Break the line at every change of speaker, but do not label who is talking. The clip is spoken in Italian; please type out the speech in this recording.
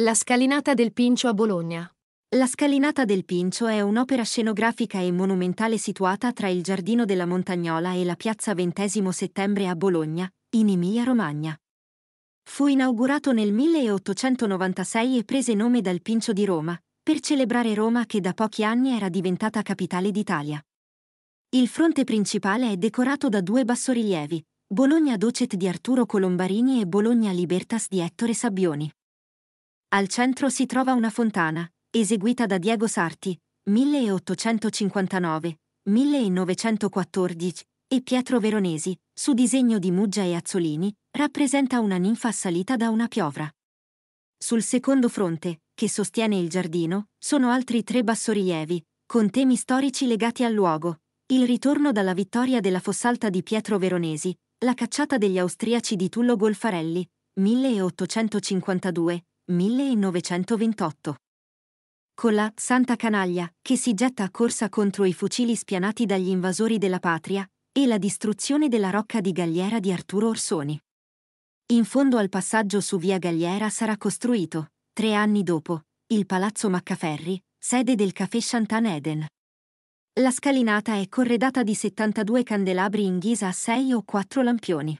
La scalinata del Pincio a Bologna.
La scalinata del Pincio è un'opera scenografica e monumentale situata tra il Giardino della Montagnola e la piazza XX settembre a Bologna, in Emilia-Romagna. Fu inaugurato nel 1896 e prese nome dal Pincio di Roma, per celebrare Roma che da pochi anni era diventata capitale d'Italia. Il fronte principale è decorato da due bassorilievi, Bologna Docet di Arturo Colombarini e Bologna Libertas di Ettore Sabbioni. Al centro si trova una fontana, eseguita da Diego Sarti, 1859-1914, e Pietro Veronesi, su disegno di Muggia e Azzolini, rappresenta una ninfa assalita da una piovra. Sul secondo fronte, che sostiene il giardino, sono altri tre bassorilievi, con temi storici legati al luogo, il ritorno dalla vittoria della Fossalta di Pietro Veronesi, la cacciata degli austriaci di Tullo Golfarelli, 1852-1928. Con la Santa Canaglia, che si getta a corsa contro i fucili spianati dagli invasori della patria, e la distruzione della rocca di Galliera di Arturo Orsoni. In fondo al passaggio su via Galliera sarà costruito, tre anni dopo, il Palazzo Maccaferri, sede del Café Chantan Eden. La scalinata è corredata di 72 candelabri in ghisa a 6 o 4 lampioni.